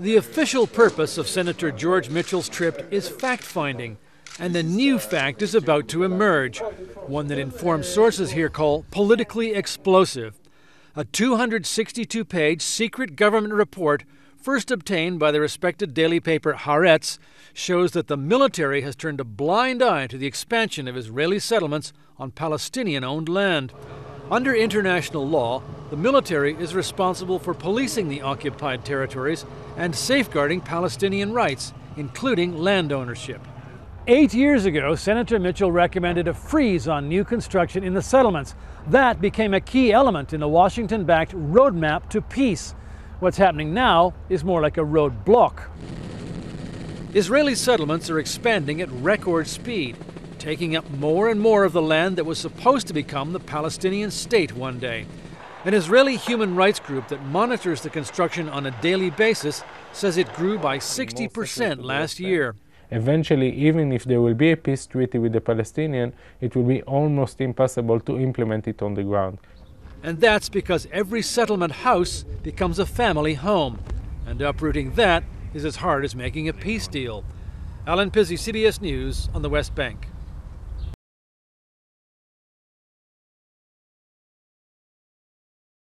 The official purpose of Senator George Mitchell's trip is fact finding, and a new fact is about to emerge, one that informed sources here call politically explosive. A 262 page secret government report, first obtained by the respected daily paper Haaretz, shows that the military has turned a blind eye to the expansion of Israeli settlements on Palestinian owned land. Under international law, the military is responsible for policing the occupied territories and safeguarding Palestinian rights, including land ownership. Eight years ago, Senator Mitchell recommended a freeze on new construction in the settlements. That became a key element in the Washington backed Roadmap to Peace. What's happening now is more like a roadblock. Israeli settlements are expanding at record speed, taking up more and more of the land that was supposed to become the Palestinian state one day. An Israeli human rights group that monitors the construction on a daily basis says it grew by 60% last year. Eventually, even if there will be a peace treaty with the Palestinians, it will be almost impossible to implement it on the ground. And that's because every settlement house becomes a family home. And uprooting that is as hard as making a peace deal. Allen Pizzey, CBS News on the West Bank.